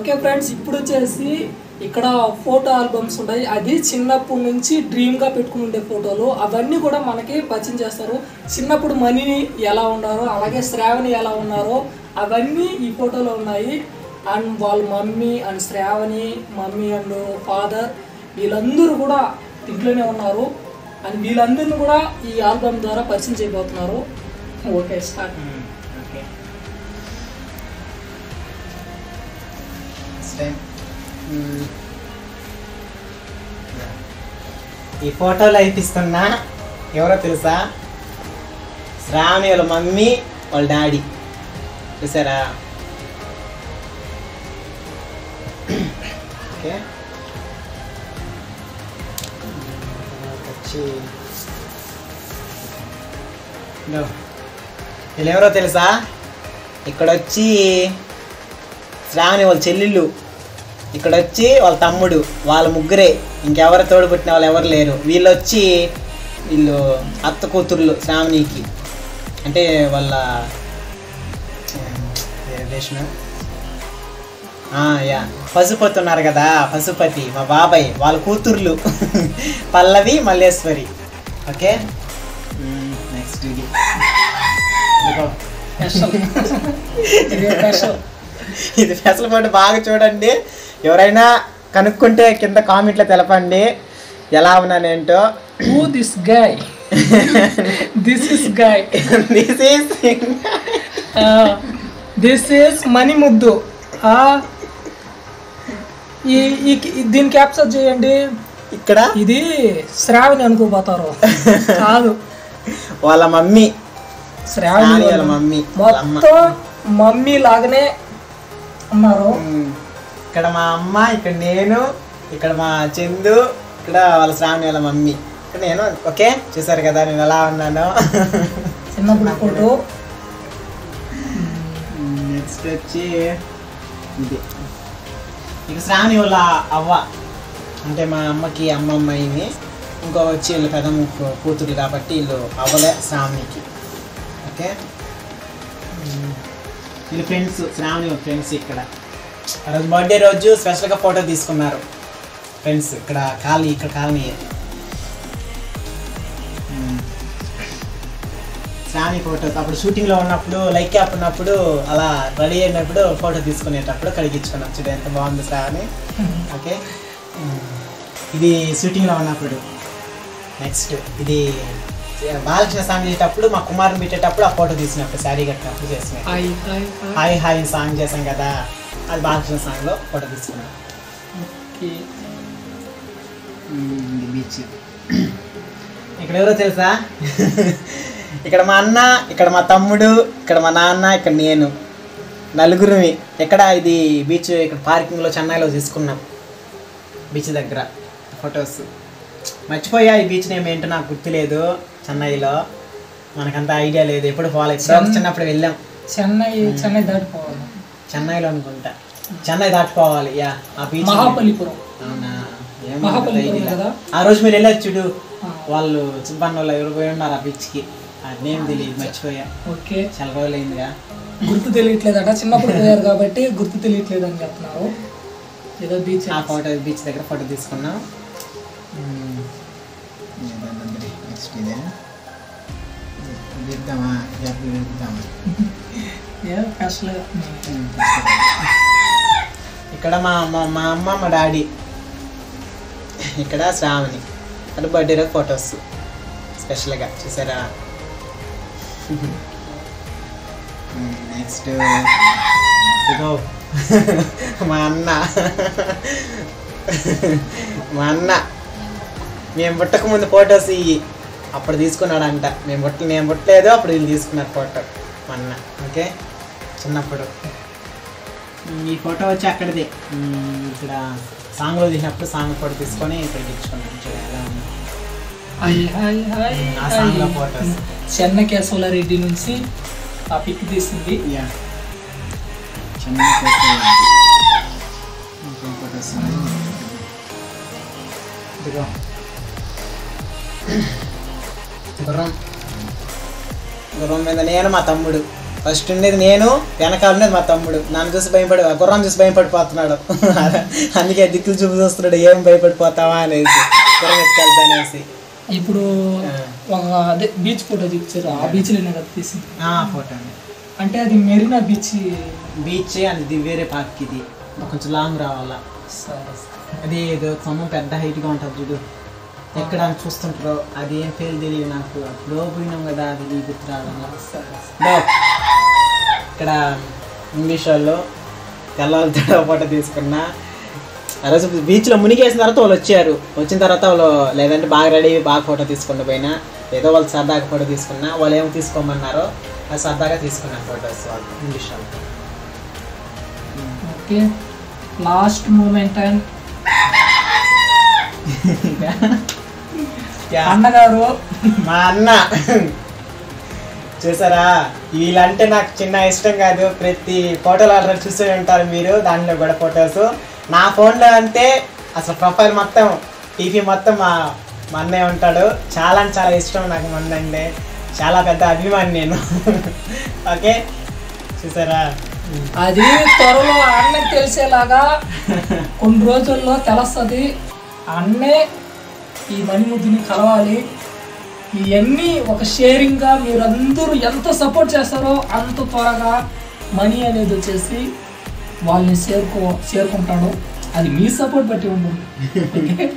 Okay friends ఇప్పుడు వచ్చేసి ఇక్కడ ఫోటో ఆల్బమ్స్ ఉంటాయి అది చిన్నప్పటి నుంచి డ్రీమ్గా పెట్టుకుని ఉండే ఫోటోలు అవన్నీ కూడా మనకి పరిచయం చేస్తారు. చిన్నప్పుడు మణిని ఎలా ఉన్నారో అలాగే శ్రావణి ఎలా ఉన్నారో అవన్నీ ఈ ఫోటోలో ఉన్నాయి. అండ్ వాళ్ళ mummy and Shravani mummy and father వీళ్ళందరూ కూడా ఇంట్లోనే ఉన్నారు. అండ్ వీళ్ళందరిని కూడా ఈ ఆల్బమ్ ద్వారా పరిచయం చేయబోతున్నారు. Okay start time hmm. ఈ ఫోటోలో అయిపిస్తున్నా ఎవరో తెలుసా? శ్రావణి వాళ్ళ మమ్మీ వాళ్ళ డాడీ. చూసారా? ఓకే. వచ్చి. వీళ్ళు ఎవరో తెలుసా? ఇక్కడ వచ్చి శ్రావణి వాళ్ళ చెల్లెళ్ళు. ఇక్కడ వచ్చి వాళ్ళ తమ్ముడు వాళ్ళ ముగ్గురే. ఇంకెవరు తోడుపుట్టిన వాళ్ళు ఎవరు లేరు. వీళ్ళు వచ్చి వీళ్ళు అత్త కూతుర్లు శ్రావణికి. అంటే వాళ్ళ యా. పశుపతి ఉన్నారు కదా పశుపతి మా బాబాయ్ వాళ్ళ కూతుర్లు. పల్లవి మల్లేశ్వరి. ఓకే? నెక్స్ట్ ఇది. స్పెషల్ ఇది ఫెసల్ పాటు బాగా చూడండి. ఎవరైనా కనుక్కుంటే కింద కామెంట్లో తెలపండి. ఎలా ఉన్నానేంటో who this guy this is guy this is this is Mani Muddu ఆ, ఈ దీన్ని క్యాప్చర్ చేయండి. ఇక్కడ? ఇది శ్రావణి అనుకోపోతారు కాదు. వాళ్ళ మమ్మీ. శ్రావణి వాళ్ళ మమ్మీ. మొత్తం మమ్మీ లాగానే ఉన్నారు. ఇక్కడ మా అమ్మ ఇక్కడ నేను ఇక్కడ మా చందు ఇక్కడ వాళ్ళ శ్రావణి వాళ్ళ మమ్మీ. ఇక్కడ నేను ఓకే? చూసారు కదా నేను ఎలా ఉన్నాను. చిన్నప్పుడు ఫోటో. నెక్స్ట్ వచ్చి ఇది. ఇక శ్రావణి వాళ్ళ అవ్వ. అంటే మా అమ్మకి అమ్మమ్మ అయింది ఇంకో వచ్చి వీళ్ళు పెద్ద కూతురు కాబట్టి వీళ్ళు అవ్వలే శ్రావణికి. ఓకే. వీళ్ళు ఫ్రెండ్స్ శ్రావణి వాళ్ళ ఫ్రెండ్స్ ఇక్కడ. ఆ రోజు బర్త్డే రోజు స్పెషల్గా ఫోటో తీసుకున్నారు. ఫ్రెండ్స్ ఇక్కడ కాలనీ ఇక్కడ కాలనీ. శ్రావణి ఫోటోస్ అప్పుడు షూటింగ్లో ఉన్నప్పుడు లైక్ యాప్ ఉన్నప్పుడు అలా రెడీ అయినప్పుడు ఫోటో తీసుకునేటప్పుడు కడిగించుకున్నాం. చూడు ఎంత బాగుంది శ్రావణి ఓకే ఉమ్. ఇది షూటింగ్లో ఉన్నప్పుడు. నెక్స్ట్ ఇది బాలకృష్ణ సాంగ్ చేసేటప్పుడు మా కుమారుని పెట్టేటప్పుడు ఆ ఫోటో తీసినప్పుడు శారీ కట్టినప్పుడు హాయ్ హాయ్ హాయ్ సాంగ్ చేసాం కదా. అది బాలకృష్ణ సాంగ్లో ఫోటో తీసుకున్నాం. ఓకే. బీచ్. ఇక్కడ ఎవరో తెలుసా? ఇక్కడ మా అన్న ఇక్కడ మా తమ్ముడు ఇక్కడ మా నాన్న ఇక్కడ నేను. నలుగురిమి. ఎక్కడ ఇది బీచ్ ఇక్కడ పార్కింగ్లో చెన్నైలో తీసుకున్నాం. బీచ్ దగ్గర. ఫొటోస్. మర్చిపోయా ఈ బీచ్ నేమ్ ఏంటో నాకు గుర్తులేదు చెన్నైలో. మనకంత ఐడియా లేదు. ఎప్పుడు చెన్- చిన్నప్పుడు వెళ్ళాం. చెన్నై చెన్నై దాటిపోవాలి. చెన్నైలో అనుకుంటా. చెన్నై దాటుకోవాలి యా ఆ బీచ్ మహాబలిపురం. అవునా? మహాబలిపురం. కదా? ఆ రోజు మీరు వెళ్ళారు చూడు. వాళ్ళు సుబ్బన్న వాళ్ళు ఎవరు పోయి ఉన్నారు ఆ బీచ్కి నేమ్ తెలియదు మర్చిపోయా. ఓకే. చాలా రోజులు అయిందిగా గుర్తు తెలియట్లేదట. చిన్నప్పుడు పోయారు కాబట్టి గుర్తు తెలియట్లేదు అని చెప్తున్నారు ఏదో బీచ్ ఆ ఫోటో బీచ్ దగ్గర ఫోటో తీసుకున్నాం. నెక్స్ట్ ఇదే. ఇద్దామా ఇద్దామా ఇక్కడ మా అమ్మ మా అమ్మ మా డాడీ. ఇక్కడ శ్రావణి. అది బర్త్డేలో ఫొటోస్ స్పెషల్గా చూసారా? నెక్స్ట్ మా అన్న. మా అన్న. మేము పుట్టక ముందు ఫొటోస్ ఇవి అప్పుడు తీసుకున్నాడంట. మేము పుట్ట నేను పుట్టలేదు అప్పుడు వీళ్ళు తీసుకున్నారు ఫోటో మా అన్న. ఓకే చిన్నప్పుడు. ఈ ఫోటో వచ్చి అక్కడిదే. ఇక్కడ సాంగ్లో తీసినప్పుడు సాంగ్ ఫోటో తీసుకొని ఇక్కడ తెచ్చుకున్నాం. చూడండి ఎలా ఉంది. హాయ్ హాయ్ హాయ్ ఆ సాంగ్లో ఫొటోస్. చెన్న కేశవలారెడ్డి నుంచి ఆ పిక్ తీసింది. యా. చెన్నై ఫొటోస్ ఇదిగో. గుర్రం. గుర్రం మీద నేను మా తమ్ముడు. ఫస్ట్ ఉండేది నేను వెనకాల ఉండేది మా తమ్ముడు. నన్ను చూసి భయపడి ఆ గుర్రం చూసి భయపడిపోతున్నాడు. అందుకే దిక్కులు చూపు చూస్తున్నాడు ఏం భయపడిపోతావా? అనేసి. గుర్రం ఎత్తుకెళ్తా అనేసి. ఇప్పుడు. ఒక అదే బీచ్ ఫోటో చూపించారు. ఆ బీచ్లోనే కదా తీసింది. ఆ, ఫోటో అండి. అంటే అది మెరీనా బీచ్ బీచ్ అండ్ ఇది వేరే పార్క్ ఇది. కొంచెం లాంగ్ రావాలా? సరే అది ఏదో కొమ్మ పెద్ద హైట్గా ఉంటుంది చూడు. ఎక్కడ చూస్తుంటారో అది ఏం పేరు తెలియదు నాకు. అప్పుడు పోయినాం కదా అది నీ గుర్తు రావాలా సరే దో. ఇక్కడ ఇంగ్లీష్ వాళ్ళు తెల్లవాళ్ళతో ఫోటో తీసుకున్నా. ఆ రోజు బీచ్లో మునిగేసిన తర్వాత వాళ్ళు వచ్చారు. వచ్చిన తర్వాత వాళ్ళు లేదంటే బాగా రెడీ బాగా ఫోటో తీసుకుని పోయినా. ఏదో వాళ్ళు సరదాగా ఫోటో తీసుకున్నా. వాళ్ళు ఏమో తీసుకోమన్నారో అది సరదాగా తీసుకున్నారు ఫోటోస్ వాళ్ళు ఇంగ్లీష్ వాళ్ళు. ఓకే. లాస్ట్ మూమెంట్ అండ్ అన్నగారు. మా అన్న. చూసారా? వీళ్ళంటే నాకు చిన్న ఇష్టం కాదు. ప్రతి ఫోటోలు ఆల్రెడీ చూసే ఉంటారు మీరు. దాంట్లో కూడా ఫొటోస్. నా ఫోన్లో అంటే అసలు ప్రొఫైల్ మొత్తం టీవీ మొత్తం మా మా అన్నయ్య ఉంటాడు. చాలా అంటే చాలా ఇష్టం నాకు మా అన్న అంటే. చాలా పెద్ద అభిమాని నేను. ఓకే? చూసారా? అది త్వరలో అన్నకి తెలిసేలాగా కొన్ని రోజుల్లో తెలుస్తుంది. అన్నే ఈ మణిముద్దుని కలవాలి. ఇవన్నీ ఒక షేరింగ్గా మీరందరూ ఎంత సపోర్ట్ చేస్తారో అంత త్వరగా మనీ అనేది వచ్చేసి వాళ్ళని చేరుకో చేరుకుంటాడు. అది మీ సపోర్ట్ బట్టి ఉంటుంది.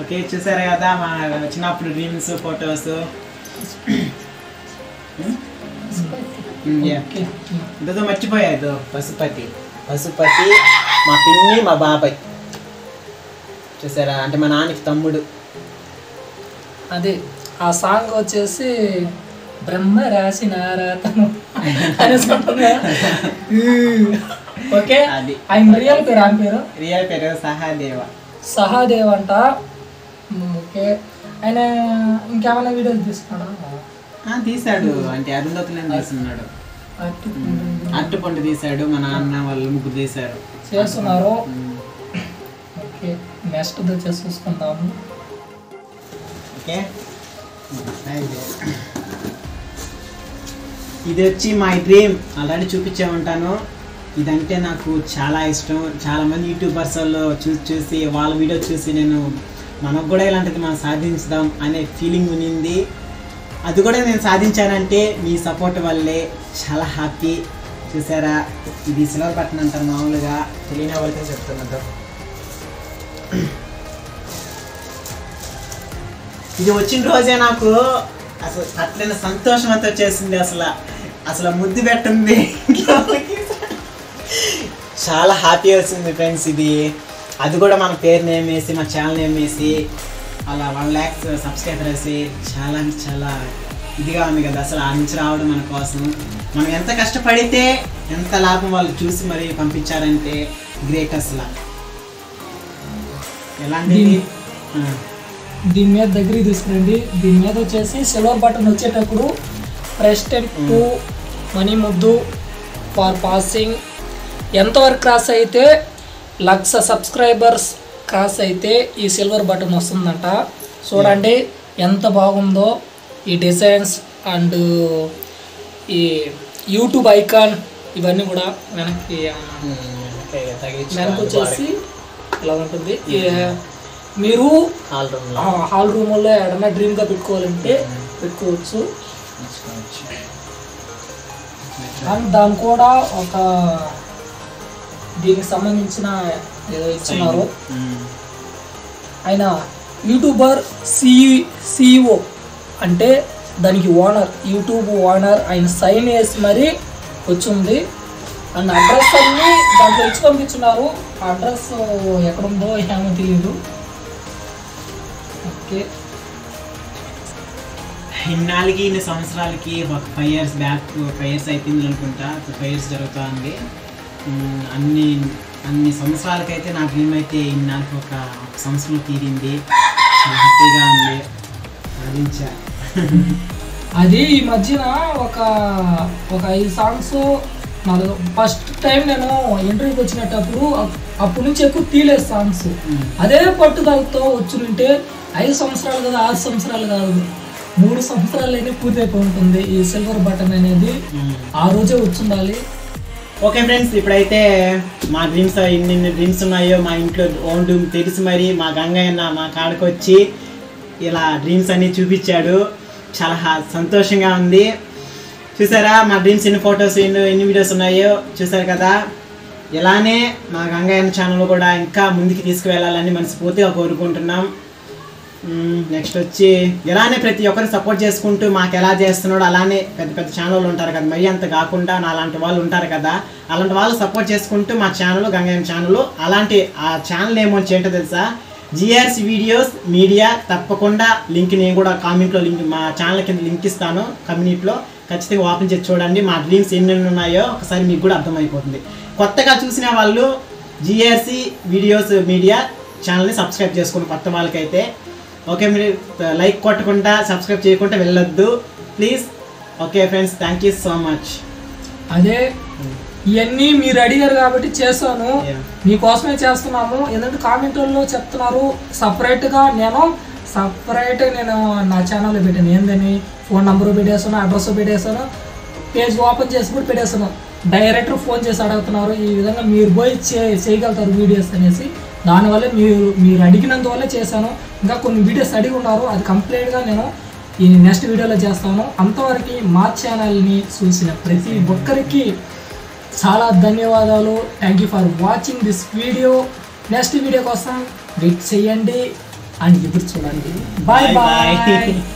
ఓకే? చూసారా కదా మా చిన్నప్పుడు డ్రీమ్స్ ఫొటోస్ ఓకే ఇదో మర్చిపోయా ఇదో పశుపతి పశుపతి మా పిన్ని మా బాబాయ్. చూసారా అంటే మా నాన్నకి తమ్ముడు. అదే ఆ సాంగ్ వచ్చేసి బ్రహ్మ రాసిన రాతను ఓకే. అది. ఆయన రియల్ పేరు ఆయన పేరు? రియల్ పేరు సహాదేవ. సహాదేవ్ అంట. ఓకే. ఆయన ఇంకేమైనా వీడియోలు తీసుకున్నాడా తీశాడు. అంటే అరుంధతులను తీస్తున్నాడు. అట్టి అట్టుపండు తీశాడు. మా నాన్న వాళ్ళు ముగ్గురు తీశారు. చేస్తున్నారు. ఓకే. నెక్స్ట్ వచ్చేసి చూసుకుందాము ఓకే? ఇది వచ్చి మై డ్రీమ్. ఆల్రెడీ చూపించే ఉంటాను ఇదంటే నాకు చాలా ఇష్టం. చాలామంది యూట్యూబర్స్ వాళ్ళు చూసి చూసి వాళ్ళ వీడియో చూసి నేను మనకు కూడా ఇలాంటిది మనం సాధించుదాం అనే ఫీలింగ్ ఉన్నింది. అది కూడా నేను సాధించానంటే మీ సపోర్ట్ వల్లే చాలా హ్యాపీ. చూసారా? ఇది సిల్వర్ బటన్ అంటారు మామూలుగా. తెలియని వాళ్ళకే చెప్తున్నాను. ఇది వచ్చిన రోజే నాకు అసలు అట్లనే సంతోషం అంతా వచ్చేసింది అసలు. అసలు ముద్దు పెట్టింది చాలా హ్యాపీ వచ్చింది ఫ్రెండ్స్ ఇది. అది కూడా మన పేరు నేమ్ వేసి మా ఛానల్ నేమ్ వేసి అలా వన్ ల్యాక్స్ సబ్స్క్రైబర్ వేసి చాలా చాలా ఇదిగా ఉంది కదా. అసలు ఆ నుంచి రావడం మన కోసం. మనం ఎంత కష్టపడితే ఎంత లాభం వాళ్ళు చూసి మరి పంపించారంటే గ్రేట్ అసలు. ఎలాంటిది. దీని మీద దగ్గరికి తీసుకురండి. దీని మీద వచ్చేసి సిల్వర్ బటన్ వచ్చేటప్పుడు president to Mani Muddu for passing ఎంతవరకు క్రాస్ అయితే లక్ష సబ్స్క్రైబర్స్ క్రాస్ అయితే ఈ సిల్వర్ బటన్ వస్తుందంట. చూడండి ఎంత బాగుందో ఈ డిజైన్స్ అండ్ ఈ యూట్యూబ్ ఐకాన్ ఇవన్నీ కూడా వెనక్కి వెనక్కి వచ్చేసి ఇలా ఉంటుంది? మీరు ఆల్రౌండ్ ఆ హాల్ రూమ్లో ఏడన్నా డ్రీమ్గా పెట్టుకోవాలంటే పెట్టుకోవచ్చు. అండ్ దాని కూడా ఒక దీనికి సంబంధించిన ఏదో ఇచ్చినారు ఆయన యూట్యూబర్ సి సిఇఓ అంటే దానికి ఓనర్ యూట్యూబ్ ఓనర్ ఆయన సైన్ వేసి మరీ వచ్చింది. అండ్ అడ్రస్ అన్ని దాంట్లో ఇచ్చి పంపించున్నారు. అడ్రస్ ఎక్కడుందో ఏమో తెలియదు ఓకే. ఇన్నాళ్ళకి ఇన్ని సంవత్సరాలకి ఒక five years back five years అయిపోయింది అనుకుంటా ఫైవ్ ఇయర్స్ జరుగుతుంది ఉమ్, అన్ని అన్ని సంవత్సరాలకైతే నా డ్రీమ్ అయితే ఇన్నాళ్ళకి ఒక ఒక సంవత్సరం తీరింది. చాలా హ్యాపీగా ఉంది. సాధించా. అది ఈ మధ్యన ఒక ఒక ఐదు సాంగ్స్ నాలుగు. ఫస్ట్ టైం నేను ఇంటర్వ్యూకి వచ్చినప్పుడు అప్- అప్పటి నుంచి ఎక్కువ తీలేదు సాంగ్స్ ఉమ్. అదే పట్టుదలతో వచ్చుంటే ఐదు సంవత్సరాలు కదా ఆరు సంవత్సరాలు కాదు. మూడు సంవత్సరాలైనా పూర్తి అయిపోయి ఉంటుంది ఈ సిల్వర్ బటన్ అనేది. ఆ రోజే వచ్చుండాలి. ఓకే ఫ్రెండ్స్ ఇప్పుడైతే మా డ్రీమ్స్ ఎన్ని డ్రీమ్స్ ఉన్నాయో మా ఇంట్లో ఓన్ డ్రీమ్ తెలిసి మరి. మా గంగయ్యన్న మా కాడకు వచ్చి ఇలా డ్రీమ్స్ అన్ని చూపించాడు. చాలా సంతోషంగా ఉంది. చూసారా మా డ్రీమ్స్ ఎన్ని ఫొటోస్ ఎన్ని ఎన్ని వీడియోస్ ఉన్నాయో చూసారు కదా? ఇలానే మా గంగాయన ఛానల్ కూడా ఇంకా ముందుకు తీసుకువెళ్ళాలని మనస్ఫూర్తిగా కోరుకుంటున్నాం. నెక్స్ట్ వచ్చి ఇలానే ప్రతి ఒక్కరు సపోర్ట్ చేసుకుంటూ మాకు ఎలా చేస్తున్నాడో అలానే పెద్ద పెద్ద ఛానల్ ఉంటారు కదా. మరీ అంత కాకుండా నా అలాంటి వాళ్ళు ఉంటారు కదా. అలాంటి వాళ్ళు సపోర్ట్ చేసుకుంటూ మా ఛానల్ గంగయ్య ఛానల్ అలాంటి ఆ ఛానల్ ఏమో వచ్చి ఏంటో తెలుసా? జిఆర్సి వీడియోస్ మీడియా తప్పకుండా లింక్ నేను కూడా కామెంట్లో లింక్ మా ఛానల్ కింద లింక్ ఇస్తాను కమ్యూనిటీలో. ఖచ్చితంగా ఓపెన్ చేసి చూడండి. మా డ్రీమ్స్ ఎన్ని ఉన్నాయో ఒకసారి మీకు కూడా అర్థమైపోతుంది. కొత్తగా చూసిన వాళ్ళు జిఆర్సి వీడియోస్ మీడియా ఛానల్ని సబ్స్క్రైబ్ చేసుకోండి కొత్త వాళ్ళకైతే. ఓకే మీరు లైక్ కొట్టకుండా సబ్స్క్రైబ్ చేయకుండా వెళ్ళొద్దు. Please okay friends thank you so much అదే ఇవన్నీ మీరు అడిగారు కాబట్టి చేశాను. మీకోసమే చేస్తున్నాము. ఎందుకంటే కామెంట్లో చెప్తున్నారు సపరేట్గా నేను సపరేట్ నేను నా ఛానల్లో పెట్టాను. ఏందని? ఫోన్ నెంబర్ పెట్టేసాను అడ్రస్ పెట్టేసాను పేజ్ ఓపెన్ చేసి కూడా పెట్టేసాను డైరెక్టర్ ఫోన్ చేసి అడుగుతున్నారు ఈ విధంగా మీరు పోయి చే చేయగలుగుతారు వీడియోస్ అనేసి. దానివల్ల మీరు మీరు అడిగినందువల్ల చేశాను. ఇంకా కొన్ని వీడియోస్ అడిగి ఉన్నారు అది కంప్లీట్గా నేను ఈ నెక్స్ట్ వీడియోలో చేస్తాను. అంతవరకు మా ఛానల్ని చూసిన ప్రతి ఒక్కరికి చాలా ధన్యవాదాలు. Thank you for watching this video next video కోసం వెయిట్ చేయండి. అండ్ ఎదురు చూడండి. బాయ్. బాయ్